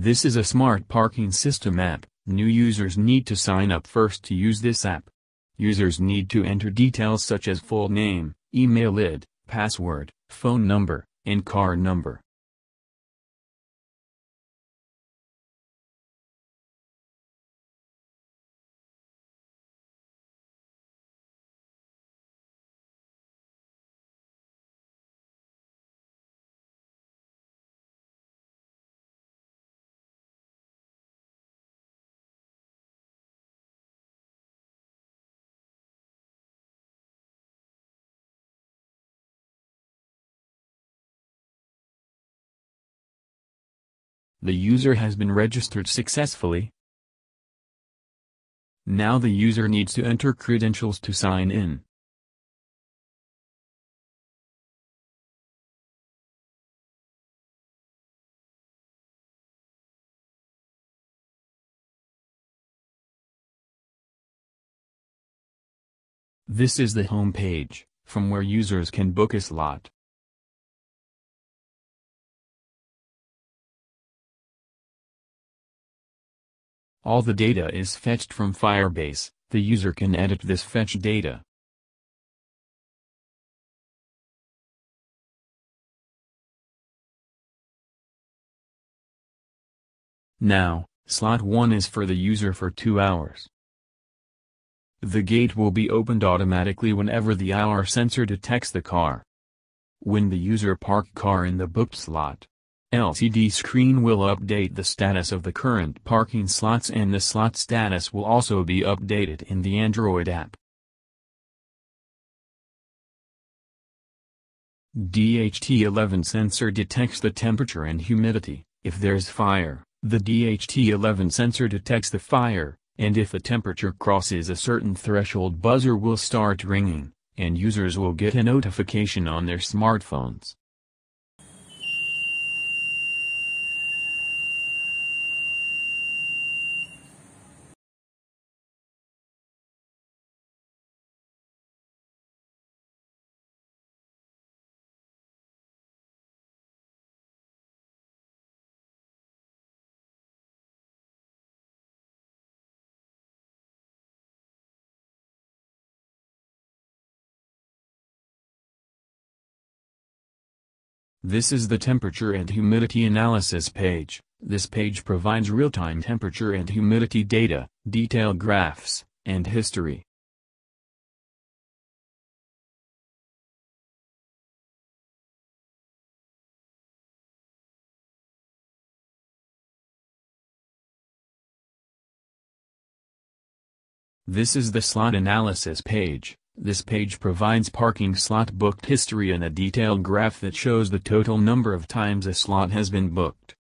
This is a smart parking system app. New users need to sign up first to use this app. Users need to enter details such as full name, email ID, password, phone number, and car number. The user has been registered successfully. Now the user needs to enter credentials to sign in. This is the home page, from where users can book a slot. All the data is fetched from Firebase, the user can edit this fetch data. Now, slot 1 is for the user for 2 hours. The gate will be opened automatically whenever the IR sensor detects the car. When the user park car in the booked slot, LCD screen will update the status of the current parking slots and the slot status will also be updated in the Android app. DHT11 sensor detects the temperature and humidity. If there's fire, the DHT11 sensor detects the fire, and if the temperature crosses a certain threshold buzzer will start ringing, and users will get a notification on their smartphones. This is the temperature and humidity analysis page. This page provides real-time temperature and humidity data, detailed graphs, and history. This is the slot analysis page. This page provides parking slot booked history and a detailed graph that shows the total number of times a slot has been booked.